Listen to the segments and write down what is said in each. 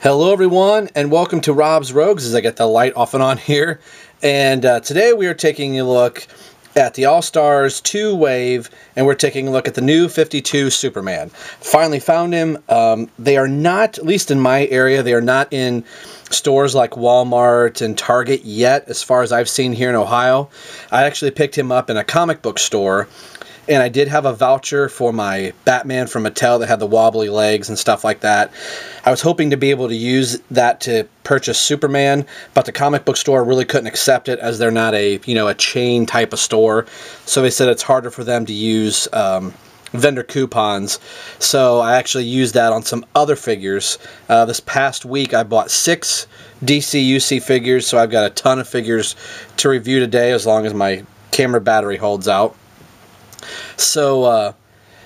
Hello everyone and welcome to Rob's Rogues as I get the light off and on here. And uh, today we are taking a look at the All-Stars 2 Wave and we're taking a look at the new 52 Superman. Finally found him. Um, they are not, at least in my area, they are not in stores like Walmart and Target yet as far as I've seen here in Ohio. I actually picked him up in a comic book store and I did have a voucher for my Batman from Mattel that had the wobbly legs and stuff like that. I was hoping to be able to use that to purchase Superman, but the comic book store really couldn't accept it as they're not a you know a chain type of store. So they said it's harder for them to use um, vendor coupons. So I actually used that on some other figures. Uh, this past week I bought six DCUC figures, so I've got a ton of figures to review today as long as my camera battery holds out. So, uh,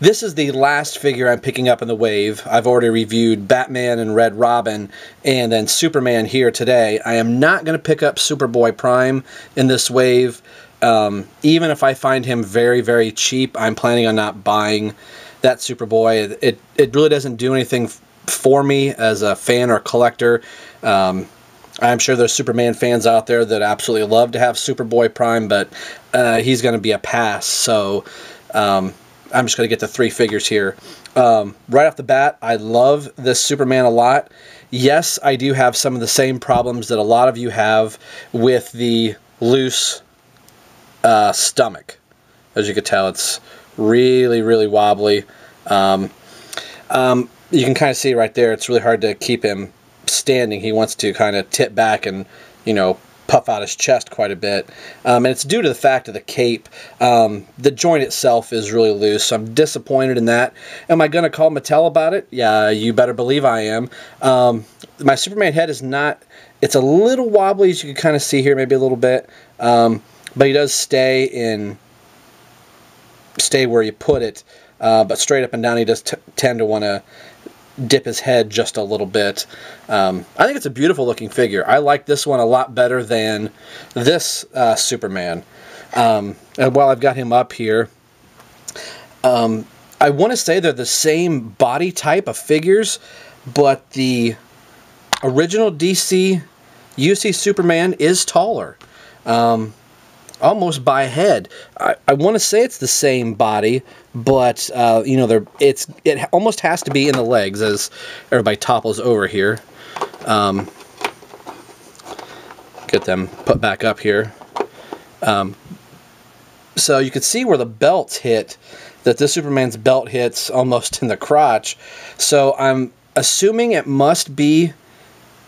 this is the last figure I'm picking up in the wave. I've already reviewed Batman and Red Robin and then Superman here today. I am not going to pick up Superboy Prime in this wave. Um, even if I find him very, very cheap, I'm planning on not buying that Superboy. It, it really doesn't do anything for me as a fan or collector. Um, I'm sure there's Superman fans out there that absolutely love to have Superboy Prime, but uh, he's going to be a pass. So um, I'm just going to get the three figures here. Um, right off the bat, I love this Superman a lot. Yes, I do have some of the same problems that a lot of you have with the loose uh, stomach. As you can tell, it's really, really wobbly. Um, um, you can kind of see right there, it's really hard to keep him standing. He wants to kind of tip back and, you know, puff out his chest quite a bit. Um, and it's due to the fact of the cape. Um, the joint itself is really loose, so I'm disappointed in that. Am I going to call Mattel about it? Yeah, you better believe I am. Um, my Superman head is not, it's a little wobbly, as you can kind of see here, maybe a little bit. Um, but he does stay in, stay where you put it. Uh, but straight up and down, he does tend to want to dip his head just a little bit. Um, I think it's a beautiful looking figure. I like this one a lot better than this uh, Superman. Um, and while I've got him up here, um, I want to say they're the same body type of figures, but the original DC UC Superman is taller. Um, almost by head. I, I want to say it's the same body, but uh, you know, they're it's it almost has to be in the legs as everybody topples over here. Um, get them put back up here. Um, so you can see where the belts hit, that this Superman's belt hits almost in the crotch. So I'm assuming it must be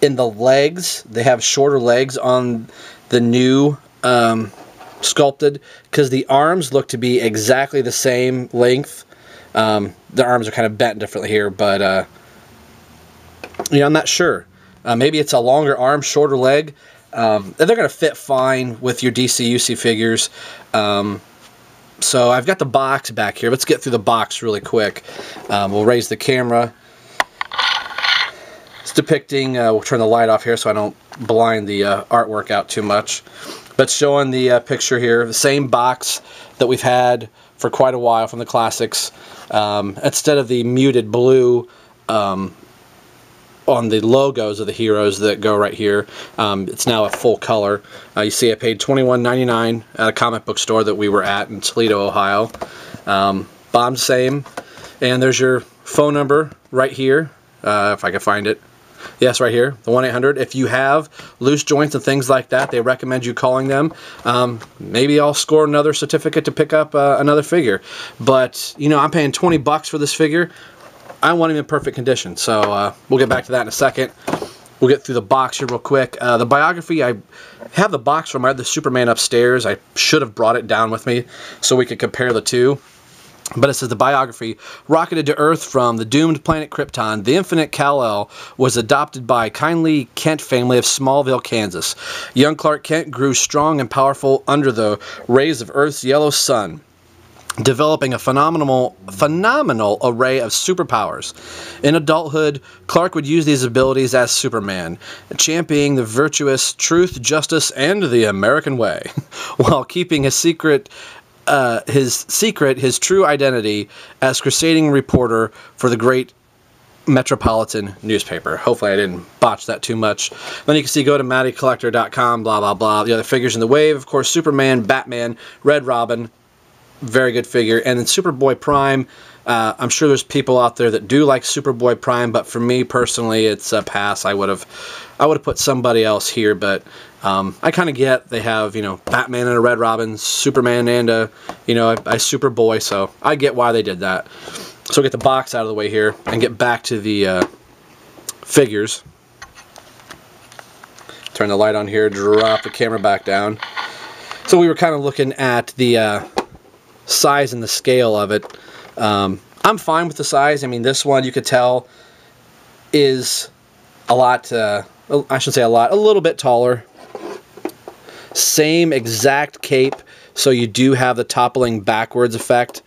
in the legs. They have shorter legs on the new um, sculpted because the arms look to be exactly the same length. Um, the arms are kind of bent differently here, but uh, you know, I'm not sure. Uh, maybe it's a longer arm, shorter leg. Um, they're going to fit fine with your DCUC figures. Um, so I've got the box back here. Let's get through the box really quick. Um, we'll raise the camera. It's depicting, uh, we'll turn the light off here so I don't blind the uh, artwork out too much. But showing the uh, picture here, the same box that we've had for quite a while from the classics. Um, instead of the muted blue um, on the logos of the heroes that go right here, um, it's now a full color. Uh, you see I paid $21.99 at a comic book store that we were at in Toledo, Ohio. Um, bottom same. And there's your phone number right here, uh, if I can find it. Yes, right here, the 1-800. If you have loose joints and things like that, they recommend you calling them. Um, maybe I'll score another certificate to pick up uh, another figure. But, you know, I'm paying 20 bucks for this figure. I want him in perfect condition. So uh, we'll get back to that in a second. We'll get through the box here real quick. Uh, the biography, I have the box from the Superman upstairs. I should have brought it down with me so we could compare the two. But it says the biography rocketed to Earth from the doomed planet Krypton. The infinite Kal-El was adopted by kindly Kent family of Smallville, Kansas. Young Clark Kent grew strong and powerful under the rays of Earth's yellow sun developing a phenomenal phenomenal array of superpowers. In adulthood, Clark would use these abilities as Superman, championing the virtuous truth, justice, and the American way, while keeping his secret uh, his secret, his true identity as crusading reporter for the great Metropolitan newspaper. Hopefully I didn't botch that too much. Then you can see go to MattyCollector.com, blah, blah, blah. The other figures in the wave, of course, Superman, Batman, Red Robin, very good figure. And then Superboy Prime, uh, I'm sure there's people out there that do like Superboy Prime, but for me personally, it's a pass. I would have, I would have put somebody else here, but um, I kind of get they have you know Batman and a Red Robin, Superman and a you know a, a Superboy, so I get why they did that. So get the box out of the way here and get back to the uh, figures. Turn the light on here, drop the camera back down. So we were kind of looking at the uh, size and the scale of it. Um, I'm fine with the size. I mean, this one you could tell is a lot, uh, I should say a lot, a little bit taller. Same exact cape, so you do have the toppling backwards effect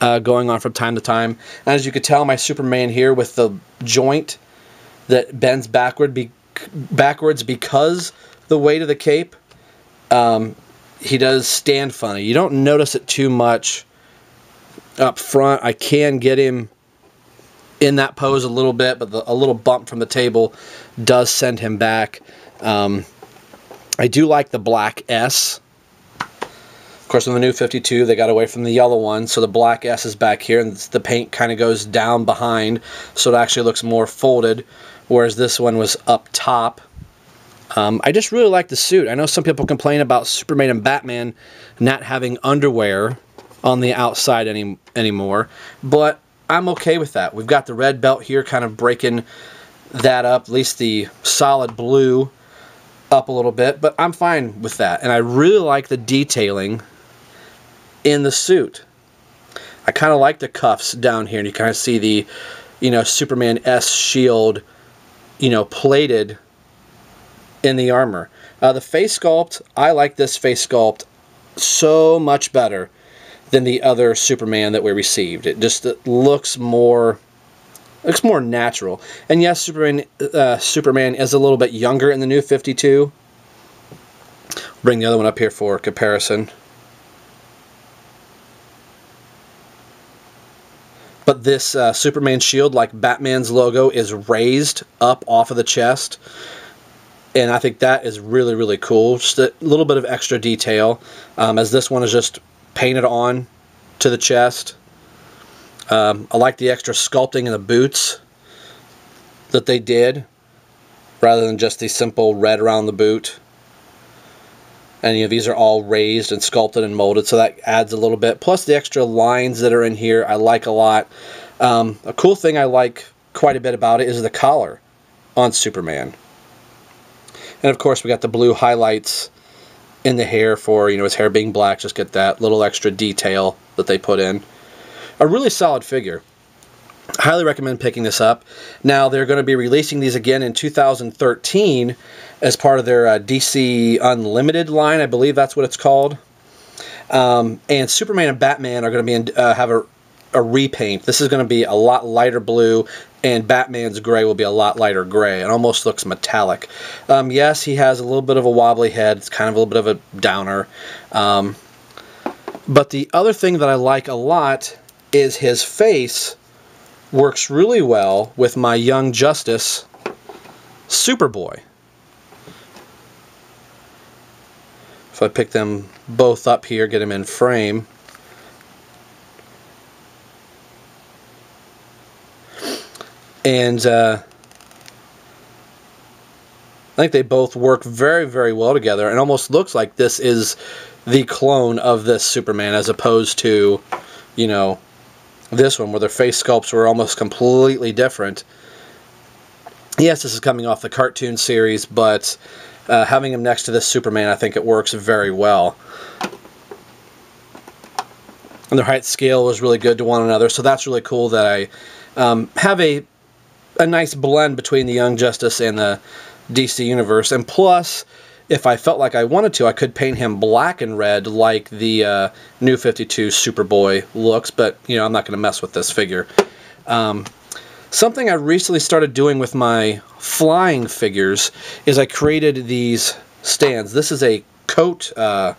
uh, going on from time to time. And as you could tell, my Superman here with the joint that bends backward be backwards because the weight of the cape, um, he does stand funny. You don't notice it too much up front. I can get him in that pose a little bit, but the, a little bump from the table does send him back. Um, I do like the black S. Of course, in the new 52, they got away from the yellow one, so the black S is back here, and the paint kind of goes down behind, so it actually looks more folded, whereas this one was up top. Um, I just really like the suit. I know some people complain about Superman and Batman not having underwear on the outside any anymore, but I'm okay with that. We've got the red belt here kind of breaking that up, at least the solid blue up a little bit, but I'm fine with that. And I really like the detailing in the suit. I kind of like the cuffs down here, and you kind of see the, you know, Superman S shield, you know, plated in the armor. Uh, the face sculpt, I like this face sculpt so much better than the other Superman that we received. It just it looks more looks more natural. And yes, Superman uh, Superman is a little bit younger in the new 52. Bring the other one up here for comparison. But this uh, Superman shield, like Batman's logo, is raised up off of the chest. And I think that is really, really cool. Just a little bit of extra detail, um, as this one is just painted on to the chest. Um, I like the extra sculpting in the boots that they did rather than just the simple red around the boot. And you know, these are all raised and sculpted and molded, so that adds a little bit. Plus the extra lines that are in here, I like a lot. Um, a cool thing I like quite a bit about it is the collar on Superman. And of course, we got the blue highlights in the hair for, you know, his hair being black. Just get that little extra detail that they put in a really solid figure. Highly recommend picking this up. Now, they're going to be releasing these again in 2013 as part of their uh, DC Unlimited line. I believe that's what it's called. Um, and Superman and Batman are going to be in, uh, have a, a repaint. This is going to be a lot lighter blue, and Batman's gray will be a lot lighter gray. It almost looks metallic. Um, yes, he has a little bit of a wobbly head. It's kind of a little bit of a downer. Um, but the other thing that I like a lot is his face works really well with my Young Justice Superboy. If I pick them both up here, get them in frame. And uh, I think they both work very, very well together and almost looks like this is the clone of this Superman as opposed to, you know, this one where their face sculpts were almost completely different. Yes, this is coming off the cartoon series, but uh, having him next to this Superman, I think it works very well. And their height scale was really good to one another, so that's really cool that I um, have a a nice blend between the Young Justice and the DC Universe. And plus, if I felt like I wanted to, I could paint him black and red like the uh, new 52 Superboy looks, but, you know, I'm not going to mess with this figure. Um, something I recently started doing with my flying figures is I created these stands. This is a coat, uh,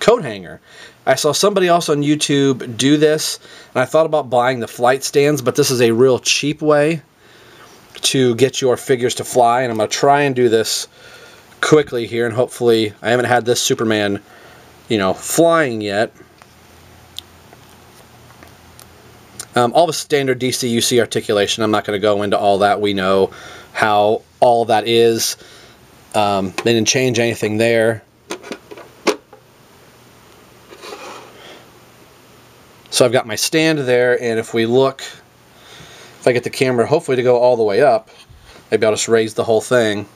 coat hanger. I saw somebody else on YouTube do this, and I thought about buying the flight stands, but this is a real cheap way to get your figures to fly, and I'm going to try and do this quickly here, and hopefully I haven't had this Superman, you know, flying yet. Um, all the standard DCUC articulation, I'm not going to go into all that. We know how all that is. Um, they didn't change anything there. So I've got my stand there, and if we look, if I get the camera hopefully to go all the way up, maybe I'll just raise the whole thing.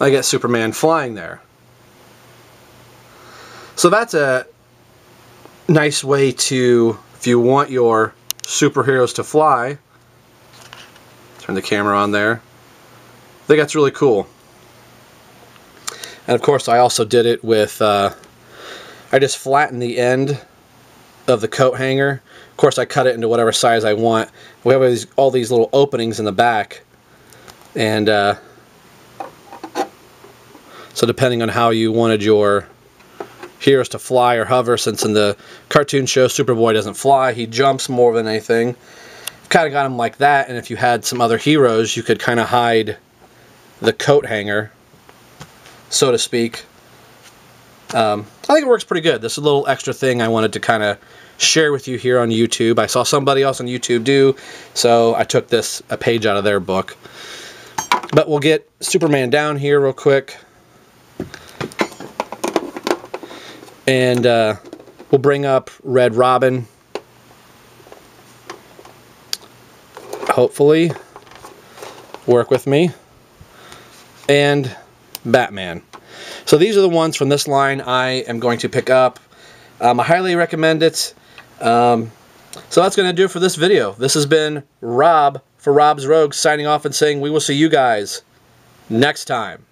I get Superman flying there. So that's a nice way to, if you want your superheroes to fly, turn the camera on there. I think that's really cool. And of course I also did it with, uh, I just flattened the end of the coat hanger. Of course I cut it into whatever size I want. We have all these, all these little openings in the back. And uh, so depending on how you wanted your heroes to fly or hover, since in the cartoon show Superboy doesn't fly, he jumps more than anything. Kind of got him like that, and if you had some other heroes, you could kind of hide the coat hanger, so to speak. Um, I think it works pretty good. This is a little extra thing I wanted to kind of share with you here on YouTube. I saw somebody else on YouTube do, so I took this a page out of their book. But we'll get Superman down here real quick. And uh, we'll bring up Red Robin. Hopefully. Work with me. And Batman. So these are the ones from this line I am going to pick up. Um, I highly recommend it. Um, so that's going to do it for this video. This has been Rob for Rob's Rogues signing off and saying we will see you guys next time.